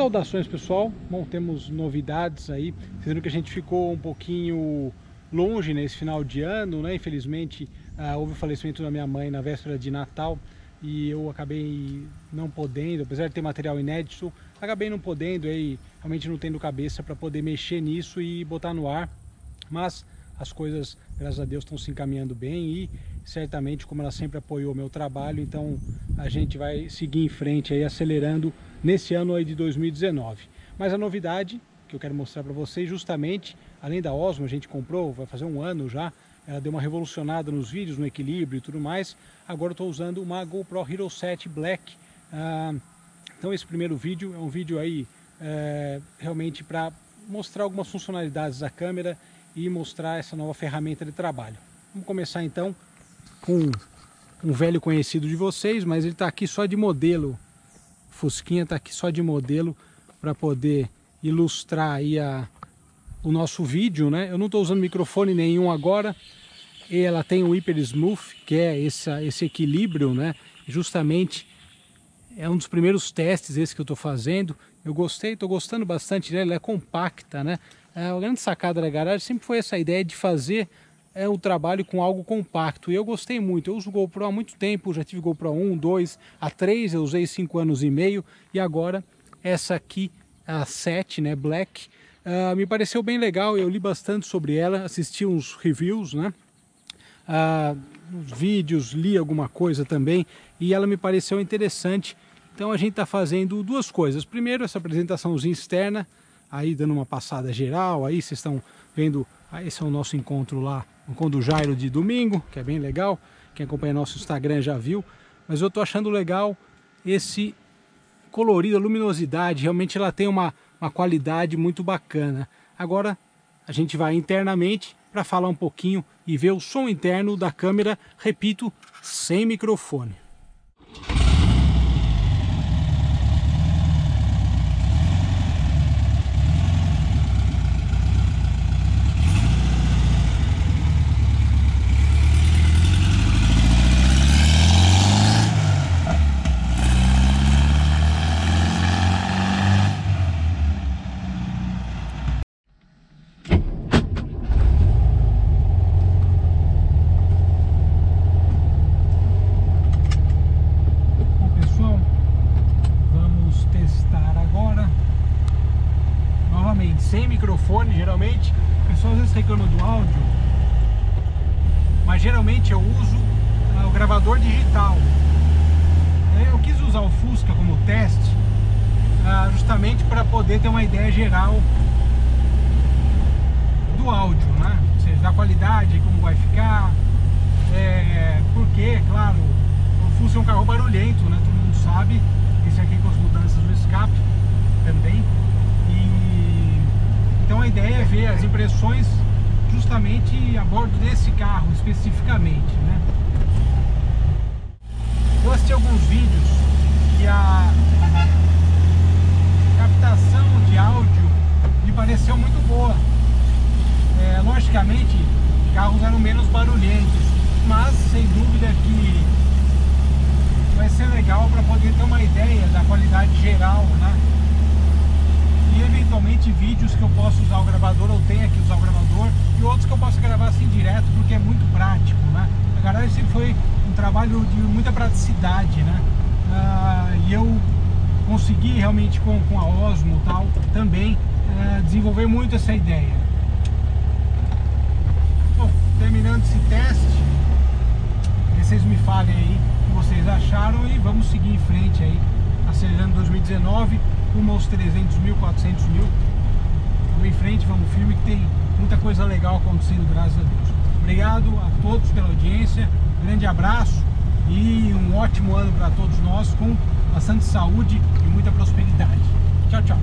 Saudações pessoal, bom, temos novidades aí, sendo que a gente ficou um pouquinho longe nesse final de ano, né? Infelizmente uh, houve o falecimento da minha mãe na véspera de Natal e eu acabei não podendo, apesar de ter material inédito, acabei não podendo aí, realmente não tendo cabeça para poder mexer nisso e botar no ar, mas as coisas, graças a Deus, estão se encaminhando bem e certamente, como ela sempre apoiou meu trabalho, então a gente vai seguir em frente aí, acelerando nesse ano aí de 2019. Mas a novidade que eu quero mostrar para vocês, justamente, além da Osmo, a gente comprou, vai fazer um ano já, ela deu uma revolucionada nos vídeos, no equilíbrio e tudo mais. Agora estou usando uma GoPro Hero 7 Black. Ah, então esse primeiro vídeo é um vídeo aí é, realmente para mostrar algumas funcionalidades da câmera e mostrar essa nova ferramenta de trabalho. Vamos começar então com um velho conhecido de vocês, mas ele está aqui só de modelo. Fusquinha está aqui só de modelo para poder ilustrar aí a, o nosso vídeo, né? Eu não estou usando microfone nenhum agora. Ela tem o Hyper Smooth, que é essa, esse equilíbrio, né? Justamente é um dos primeiros testes esse que eu estou fazendo. Eu gostei, estou gostando bastante dela, ela é compacta, né? É, a grande sacada da garagem sempre foi essa ideia de fazer é, o trabalho com algo compacto. E eu gostei muito. Eu uso GoPro há muito tempo, já tive GoPro 1, 2, a 3, eu usei 5 anos e meio. E agora essa aqui, a 7, né, Black, uh, me pareceu bem legal. Eu li bastante sobre ela, assisti uns reviews, né? Uh, vídeos, li alguma coisa também e ela me pareceu interessante. Então a gente está fazendo duas coisas. Primeiro, essa apresentaçãozinha externa, aí dando uma passada geral, aí vocês estão vendo, ah, esse é o nosso encontro lá, encontro do Jairo de domingo, que é bem legal, quem acompanha nosso Instagram já viu, mas eu estou achando legal esse colorido, a luminosidade, realmente ela tem uma, uma qualidade muito bacana. Agora a gente vai internamente para falar um pouquinho e ver o som interno da câmera, repito, sem microfone. Sem microfone, geralmente. O pessoal às vezes reclama do áudio, mas geralmente eu uso uh, o gravador digital. Eu quis usar o Fusca como teste, uh, justamente para poder ter uma ideia geral do áudio, né? Ou seja, da qualidade, como vai ficar, é, porque, claro, o Fusca é um carro barulhento, né? Todo mundo sabe. Esse aqui com as mudanças do escape também. Ideia é ver as impressões justamente a bordo desse carro especificamente, né? Eu assisti alguns vídeos e a captação de áudio me pareceu muito boa. É, logicamente, carros eram menos barulhentos, mas sem dúvida que vai ser legal para poder ter uma ideia da qualidade geral, né? Vídeos que eu posso usar o gravador ou tenha que usar o gravador e outros que eu posso gravar assim direto porque é muito prático, né? A garagem sempre foi um trabalho de muita praticidade, né? Ah, e eu consegui realmente com, com a Osmo e tal também ah, desenvolver muito essa ideia. Bom, terminando esse teste, vocês me falem aí o que vocês acharam e vamos seguir em frente aí, acelerando 2019 rumo aos 300 mil, 400 mil. Vamos em frente, vamos firme que tem muita coisa legal acontecendo, graças a Deus. Obrigado a todos pela audiência, grande abraço e um ótimo ano para todos nós com bastante saúde e muita prosperidade. Tchau, tchau.